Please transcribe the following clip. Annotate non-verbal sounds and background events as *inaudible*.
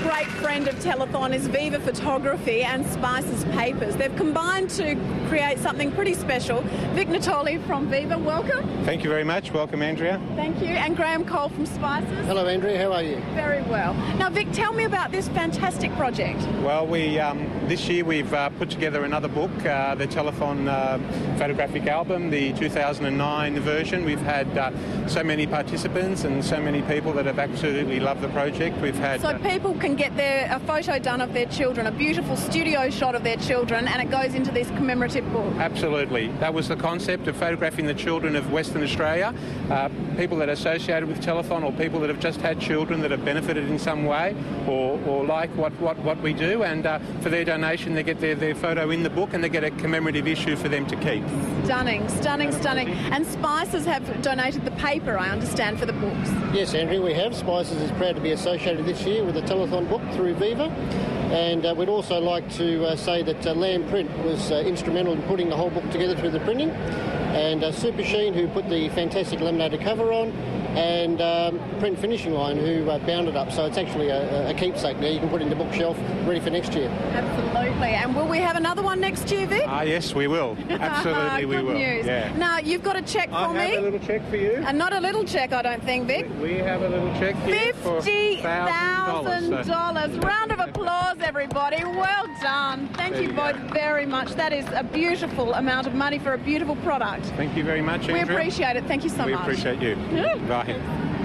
great friend of Telethon is Viva Photography and Spicers Papers. They've combined to create something pretty special. Vic Natoli from Viva, welcome. Thank you very much. Welcome, Andrea. Thank you. And Graham Cole from Spicers. Hello, Andrea. How are you? Very well. Now, Vic, tell me about this fantastic project. Well, we um, this year we've uh, put together another book, uh, the Telethon uh, photographic album, the 2009 version. We've had uh, so many participants and so many people that have absolutely loved the project. We've had So uh, people can get their a photo done of their children, a beautiful studio shot of their children, and it goes into this commemorative book. Absolutely. That was the concept of photographing the children of Western Australia, uh, people that are associated with Telethon or people that have just had children that have benefited in some way or, or like what, what, what we do. And uh, for their donation, they get their, their photo in the book and they get a commemorative issue for them to keep. Stunning, stunning, stunning. And Spicers have donated the paper, I understand, for the books. Yes, Andrew, we have. Spicers is proud to be associated this year with the Telethon book through Viva. And uh, we'd also like to uh, say that uh, Lamb Print was uh, instrumental in putting the whole book together through the printing. And uh, Super Sheen, who put the fantastic laminated cover on. And um, Print Finishing Line, who uh, bound it up. So it's actually a, a keepsake now. You can put it in the bookshelf ready for next year. Absolutely. And will we have another one next year, Vic? Ah, yes, we will. *laughs* Absolutely, we Good will. news. Yeah. Now, you've got a check for I me. have a little check for you. and not a little check, I don't think, Vic. We have a little check here for $50,000. $1,000. Round of applause, everybody. Well done. Thank There you you both very much. That is a beautiful amount of money for a beautiful product. Thank you very much, We appreciate it. Thank you so We much. We appreciate you. Bye.